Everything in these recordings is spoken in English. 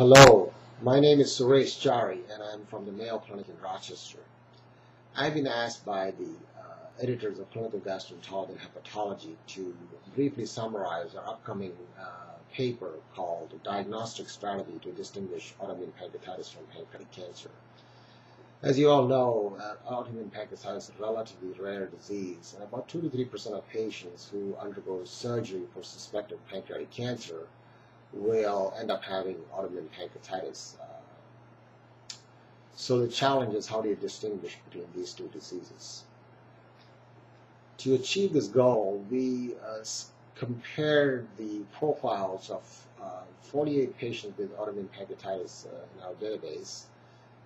Hello, my name is Suresh Chari and I'm from the Mayo Clinic in Rochester. I've been asked by the uh, editors of Clinical Gastroenterology and Hepatology to briefly summarize our upcoming uh, paper called Diagnostic Strategy to Distinguish Autoimmune Pancreatitis from Pancreatic Cancer. As you all know, uh, autoimmune pancreatitis is a relatively rare disease, and about 2 to 3% of patients who undergo surgery for suspected pancreatic cancer will end up having autoimmune pancreatitis. Uh, so the challenge is how do you distinguish between these two diseases? To achieve this goal, we uh, compared the profiles of uh, 48 patients with autoimmune pancreatitis uh, in our database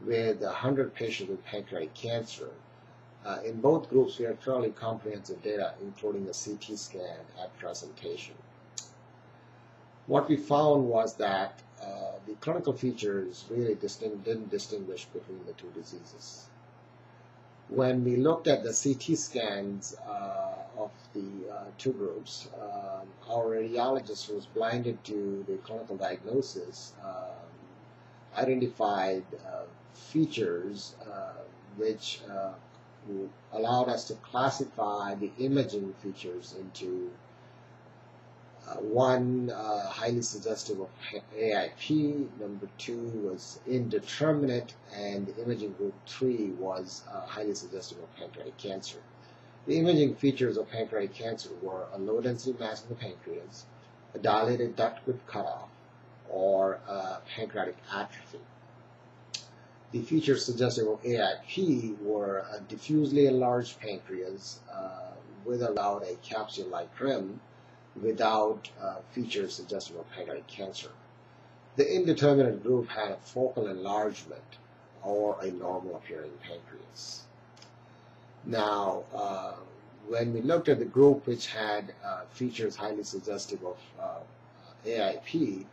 with 100 patients with pancreatic cancer. Uh, in both groups, we had fairly comprehensive data, including a CT scan at presentation. What we found was that uh, the clinical features really distinct, didn't distinguish between the two diseases. When we looked at the CT scans uh, of the uh, two groups, um, our radiologist was blinded to the clinical diagnosis um, identified uh, features uh, which uh, allowed us to classify the imaging features into uh, one uh, highly suggestive of AIP, number two was indeterminate, and the imaging group three was uh, highly suggestive of pancreatic cancer. The imaging features of pancreatic cancer were a low density mass in the pancreas, a dilated duct with cutoff, or pancreatic atrophy. The features suggestive of AIP were a diffusely enlarged pancreas uh, with allowed a capsule-like rim without uh, features suggestive of pancreatic cancer. The indeterminate group had a focal enlargement or a normal appearing pancreas. Now, uh, when we looked at the group which had uh, features highly suggestive of uh, AIP,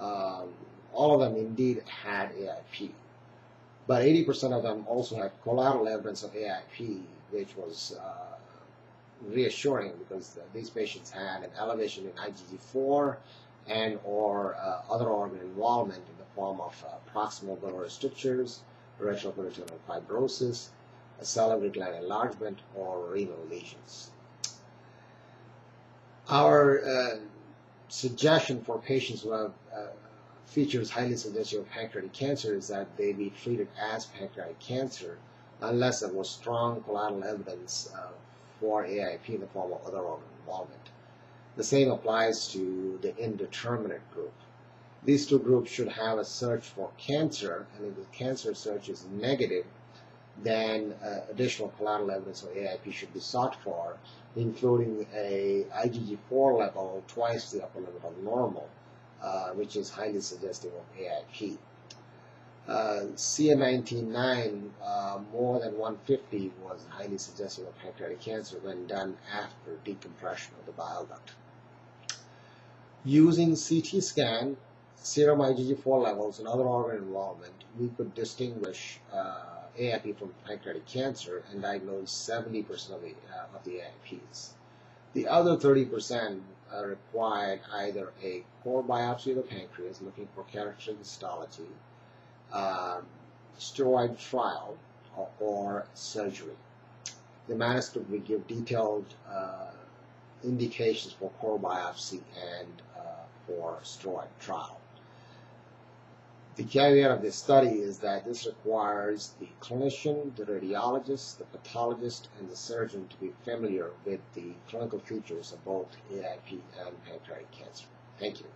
um, all of them indeed had AIP. But 80% of them also had collateral evidence of AIP, which was uh, reassuring because these patients had an elevation in IgG4 and or uh, other organ involvement in the form of uh, proximal biliary strictures, retroperitoneal fibrosis, salivary gland enlargement, or renal lesions. Our uh, suggestion for patients who have uh, features highly suggestive of pancreatic cancer is that they be treated as pancreatic cancer unless there was strong collateral evidence uh, for AIP in the form of other involvement. The same applies to the indeterminate group. These two groups should have a search for cancer, and if the cancer search is negative, then uh, additional collateral evidence of AIP should be sought for, including a IgG4 level twice the upper limit of normal, uh, which is highly suggestive of AIP. Uh, CA19-9 uh, more than 150 was highly suggestive of pancreatic cancer when done after decompression of the bile duct. Using CT scan, serum IgG4 levels, and other organ involvement, we could distinguish uh, AIP from pancreatic cancer and diagnose 70% of the, uh, of the AIPs. The other 30% uh, required either a core biopsy of the pancreas looking for characteristic histology, steroid trial, or, or, surgery. The manuscript will give detailed uh, indications for core biopsy and uh, for steroid trial. The caveat of this study is that this requires the clinician, the radiologist, the pathologist, and the surgeon to be familiar with the clinical features of both AIP and pancreatic cancer. Thank you.